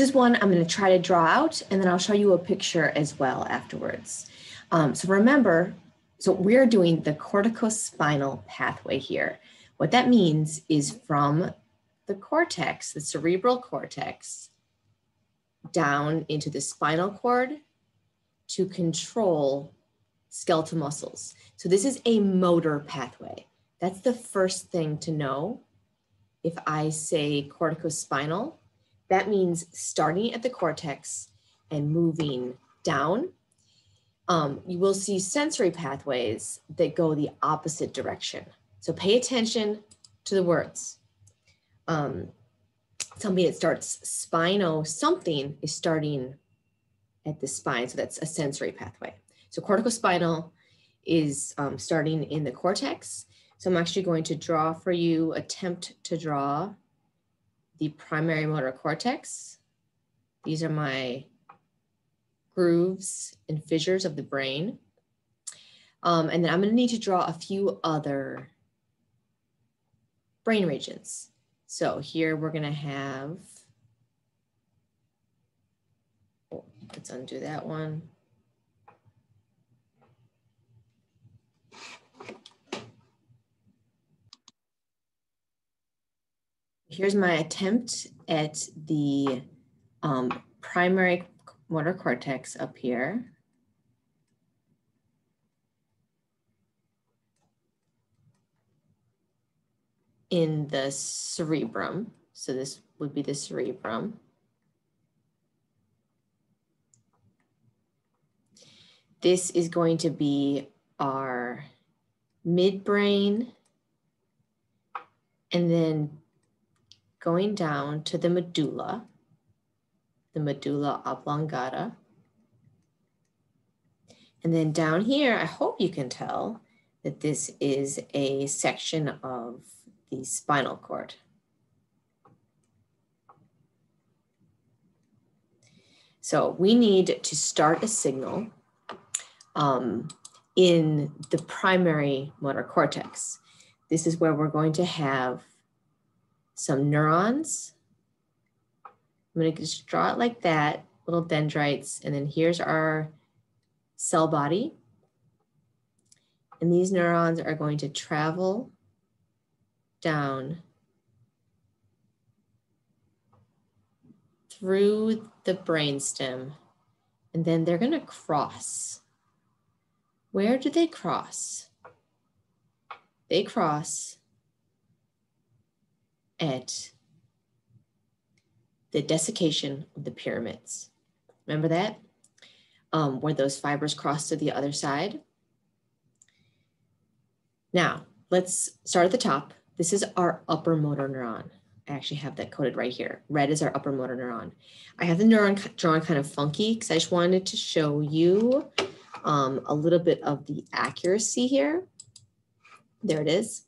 is one I'm going to try to draw out, and then I'll show you a picture as well afterwards. Um, so remember, so we're doing the corticospinal pathway here. What that means is from the cortex, the cerebral cortex, down into the spinal cord to control skeletal muscles. So this is a motor pathway. That's the first thing to know. If I say corticospinal, that means starting at the cortex and moving down. Um, you will see sensory pathways that go the opposite direction. So pay attention to the words. Um, something that starts spino, something is starting at the spine. So that's a sensory pathway. So corticospinal is um, starting in the cortex. So I'm actually going to draw for you, attempt to draw the primary motor cortex. These are my grooves and fissures of the brain. Um, and then I'm gonna need to draw a few other brain regions. So here we're gonna have, oh, let's undo that one. Here's my attempt at the um, primary motor cortex up here. in the cerebrum. So this would be the cerebrum. This is going to be our midbrain and then going down to the medulla, the medulla oblongata. And then down here, I hope you can tell that this is a section of the spinal cord. So we need to start a signal um, in the primary motor cortex. This is where we're going to have some neurons. I'm gonna just draw it like that, little dendrites, and then here's our cell body. And these neurons are going to travel down through the brainstem, and then they're gonna cross. Where do they cross? They cross at the decussation of the pyramids. Remember that? Um, where those fibers cross to the other side. Now, let's start at the top. This is our upper motor neuron. I actually have that coded right here. Red is our upper motor neuron. I have the neuron drawn kind of funky because I just wanted to show you um, a little bit of the accuracy here. There it is.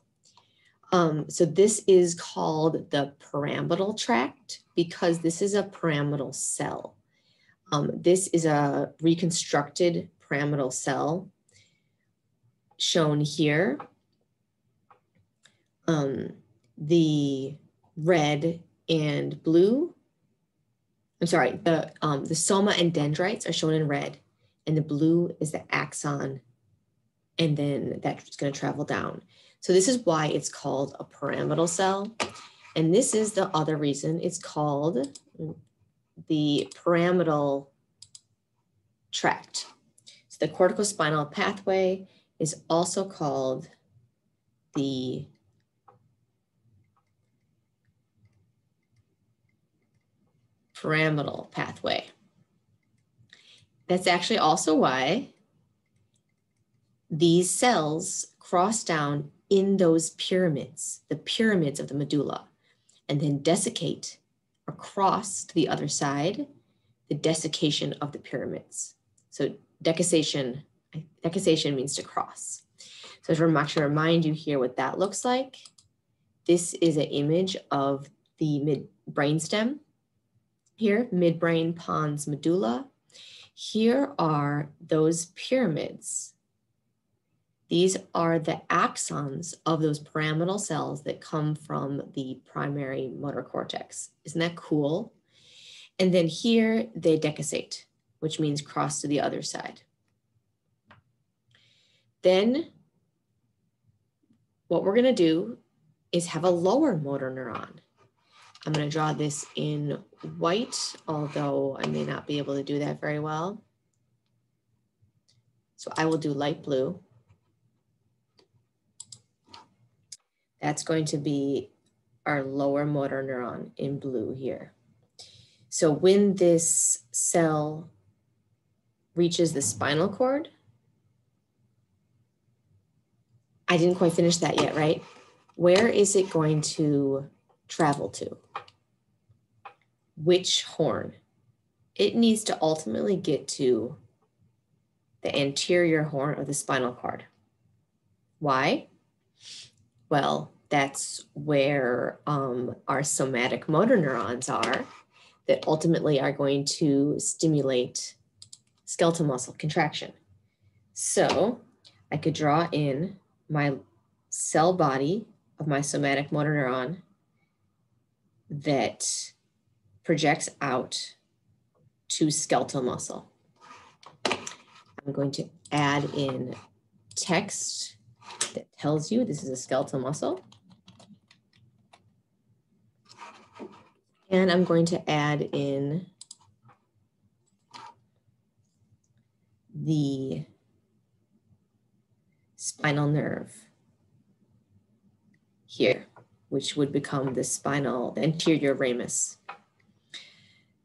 Um, so this is called the pyramidal tract because this is a pyramidal cell. Um, this is a reconstructed pyramidal cell shown here. Um, the red and blue, I'm sorry, the, um, the soma and dendrites are shown in red and the blue is the axon and then that's gonna travel down. So this is why it's called a pyramidal cell. And this is the other reason it's called the pyramidal tract. So the corticospinal pathway is also called the pyramidal pathway. That's actually also why these cells cross down in those pyramids, the pyramids of the medulla, and then decussate across to the other side, the decussation of the pyramids. So decussation, decussation means to cross. So I'm actually remind you here what that looks like. This is an image of the mid brainstem here, midbrain pons medulla. Here are those pyramids these are the axons of those pyramidal cells that come from the primary motor cortex. Isn't that cool? And then here they decussate, which means cross to the other side. Then what we're gonna do is have a lower motor neuron. I'm gonna draw this in white, although I may not be able to do that very well. So I will do light blue. That's going to be our lower motor neuron in blue here. So when this cell reaches the spinal cord, I didn't quite finish that yet, right? Where is it going to travel to? Which horn? It needs to ultimately get to the anterior horn of the spinal cord. Why? Well, that's where um, our somatic motor neurons are that ultimately are going to stimulate skeletal muscle contraction. So I could draw in my cell body of my somatic motor neuron that projects out to skeletal muscle. I'm going to add in text that tells you this is a skeletal muscle. And I'm going to add in the spinal nerve here, which would become the spinal, the anterior ramus.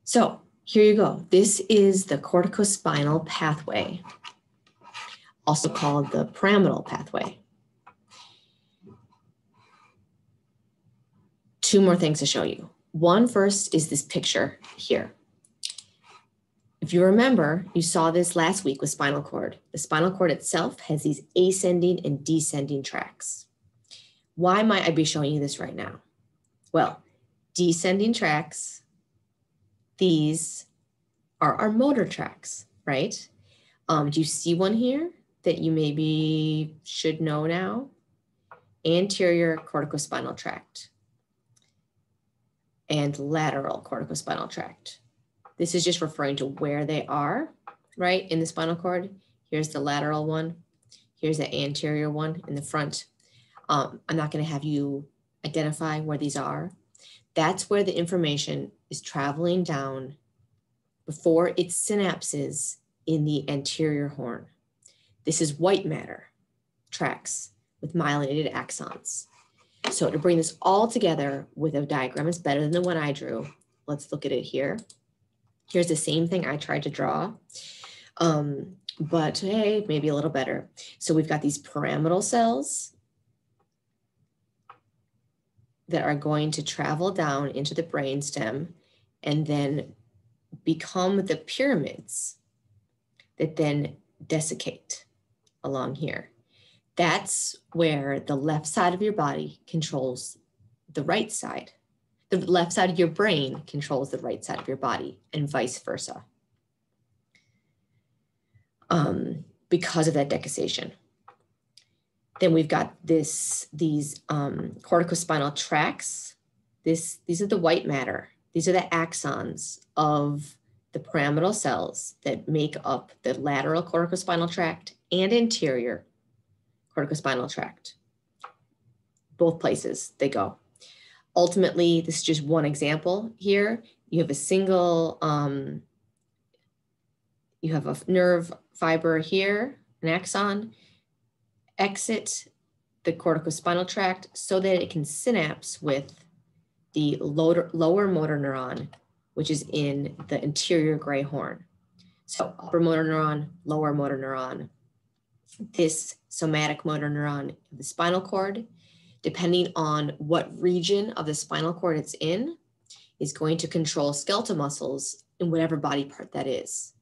So here you go. This is the corticospinal pathway, also called the pyramidal pathway. Two more things to show you. One first is this picture here. If you remember, you saw this last week with spinal cord. The spinal cord itself has these ascending and descending tracks. Why might I be showing you this right now? Well, descending tracks, these are our motor tracks, right? Um, do you see one here that you maybe should know now? Anterior corticospinal tract and lateral corticospinal tract. This is just referring to where they are, right, in the spinal cord. Here's the lateral one. Here's the anterior one in the front. Um, I'm not going to have you identify where these are. That's where the information is traveling down before it synapses in the anterior horn. This is white matter tracks with myelinated axons. So to bring this all together with a diagram is better than the one I drew. Let's look at it here. Here's the same thing I tried to draw, um, but hey, maybe a little better. So we've got these pyramidal cells that are going to travel down into the brainstem and then become the pyramids that then decussate along here. That's where the left side of your body controls the right side. The left side of your brain controls the right side of your body, and vice versa. Um, because of that decussation. Then we've got this, these um, corticospinal tracts. This, these are the white matter. These are the axons of the pyramidal cells that make up the lateral corticospinal tract and anterior corticospinal tract. Both places they go. Ultimately, this is just one example here. You have a single, um, you have a nerve fiber here, an axon, exit the corticospinal tract so that it can synapse with the lower, lower motor neuron, which is in the anterior gray horn. So upper motor neuron, lower motor neuron, this somatic motor neuron of the spinal cord, depending on what region of the spinal cord it's in, is going to control skeletal muscles in whatever body part that is,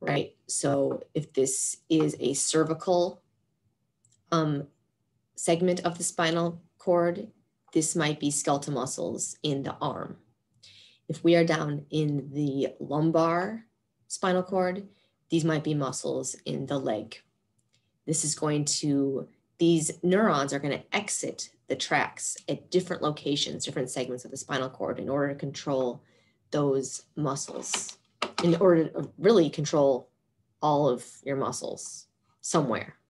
right? So if this is a cervical um, segment of the spinal cord, this might be skeletal muscles in the arm. If we are down in the lumbar spinal cord, these might be muscles in the leg this is going to, these neurons are going to exit the tracks at different locations, different segments of the spinal cord in order to control those muscles in order to really control all of your muscles somewhere.